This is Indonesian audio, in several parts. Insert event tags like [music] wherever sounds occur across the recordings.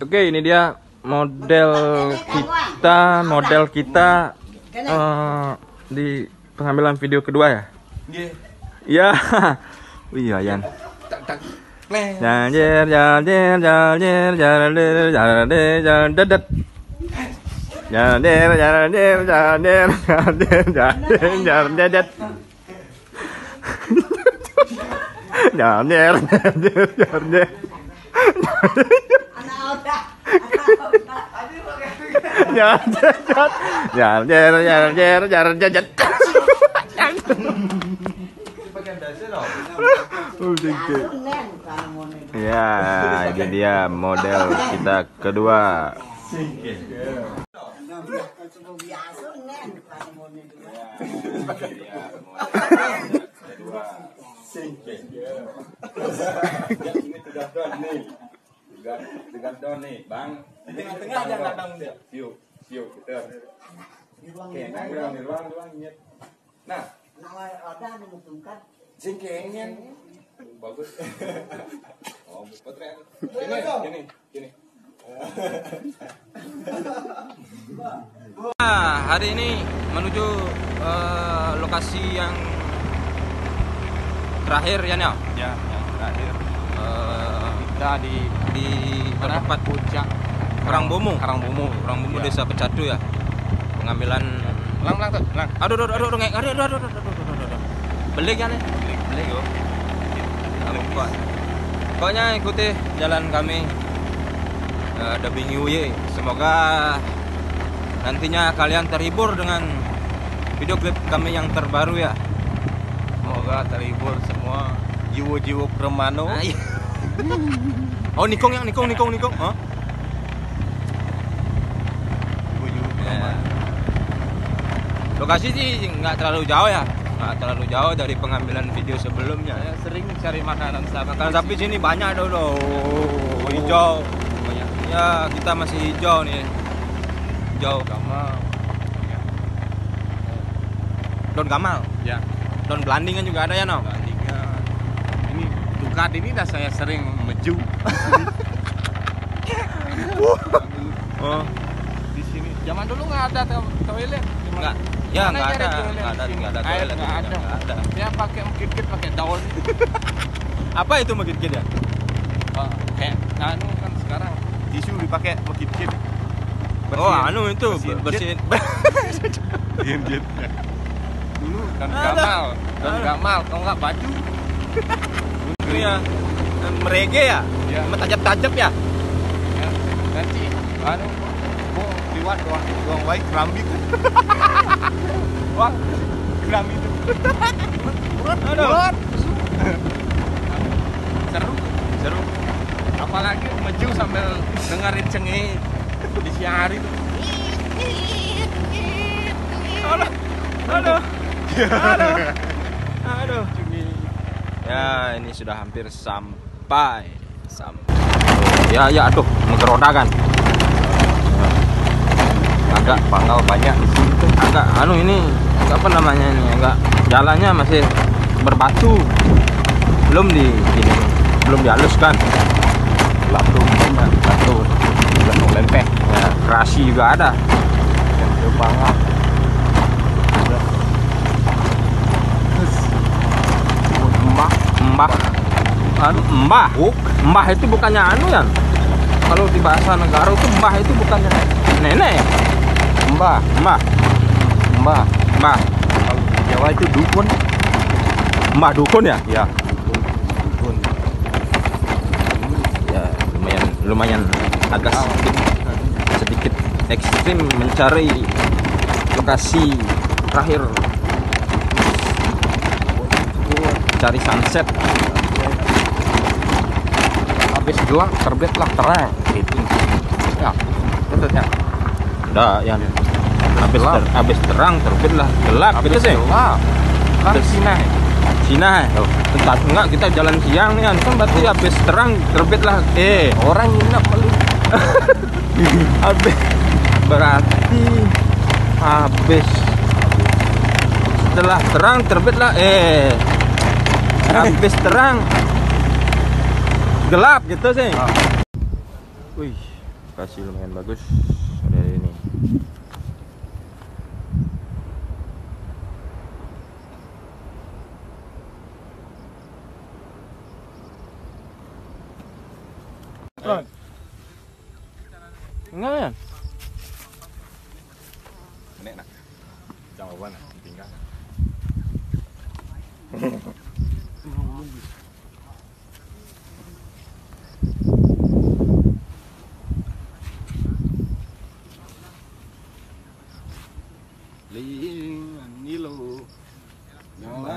Oke, ini dia model kita, model kita eh, di pengambilan video kedua ya. Iya. [laughs] Wih, ya, Yan. Janjer, janjer, janjer, janjer, janjer, janjer, Janjer, janjer, janjer, janjer, janjer, janjer, [laughs] Ya, ini dia model. Kita kedua. dengan don nih bang. Di tengah-tengah aja ngadang dia. Siu siu kita oke nah di ruang di ruang ruang nyet nah. Singkengnya bagus. [laughs] Oh potret ini ini ini. Nah, hari ini menuju eh, lokasi yang terakhir ya Nel? Ya, yang terakhir Eh, kita di di mana? tempat puncak Karangbomu. Karangbomu. Karangbomu Ya. Desa Pecadu ya. Pengambilan Lang lang tuh, lang. Aduh aduh aduh aduh aduh aduh aduh aduh aduh aduh kan ya? Beli beli yo. Lupa. Pokoknya ikuti jalan kami eh, The Bingi Uye. Semoga nantinya kalian terhibur dengan video klip kami yang terbaru ya. Semoga terhibur semua jiwa-jiwa Permano. Ah, iya. Oh nikong yang nikong nikong. Oh. Jiwa-jiwa Ya. Lokasi sih nggak terlalu jauh ya, nggak terlalu jauh dari pengambilan video sebelumnya. Saya sering cari makanan sama Makanan sapi sini banyak dulu, hijau. banyak Ya kita masih hijau nih, hijau. agama. Don Gamal, Ya, Don Belandingan juga ada ya no? tandingan. Dukat ini dah saya sering meju [laughs] Oh, di sini. Zaman dulu nggak ada to- toilet. Enggak. Ya nggak ada, nggak ada, nggak ada toilet, nggak ada. nggak ada. Saya pakai mungkin pakai daun. [laughs] Apa itu mungkin ya? Oh, kayak anu kan sekarang tisu dipakai mekit-kit. Oh, anu itu bersihin bersihin. [laughs] Bersihin jet. Dulu dan Ada. gamal, dan gamal kalau nggak baju. Ini ya, merege ya, Ya. tajam-tajam ya. Ya, nanti anu mau liwat doang doang baik keramik. [laughs] Wah, keramik itu. Aduh. Buat. Seru, seru. Apalagi maju sambil dengerin cengeng di siang hari tuh. Aduh, aduh, aduh, aduh. Ya, ini sudah hampir sampai. Sampai. Ya, ya, aduh, menggeroda kan. Agak panggal banyak. Agak, anu ini, apa namanya ini, agak jalannya masih berbatu. Belum di ini, belum dihaluskan. Batu, batu, batu lempeh. Ya, kerasi juga ada. Yang berbangat. Mbah, anu mbah, mbah itu bukannya anu ya? Kalau di bahasa negara itu mbah itu bukannya nenek? Mbah, mbah, mbah, mbah. Kalau di Jawa itu dukun. Mbah dukun ya? Ya. Dukun. Ya lumayan, lumayan agak sedikit, sedikit ekstrim mencari lokasi terakhir cari sunset. Habis gelap terbitlah terang. Gitu ya betul ya udah ya. Habis ter, habis terang terbitlah gelap gitu sih. Gelap. Kan Cina. Cina oh. Bentar, enggak kita jalan siang nih kan berarti habis terang terbitlah eh. Orang nginep lu. [laughs] habis. Berarti habis. Setelah terang terbitlah eh habis terang gelap gitu sih Ah. wih lokasi lumayan bagus dari ini enggak ya Nek nak. Jawaban nak tinggal. [laughs] Nah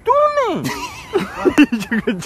tuh nih. [laughs]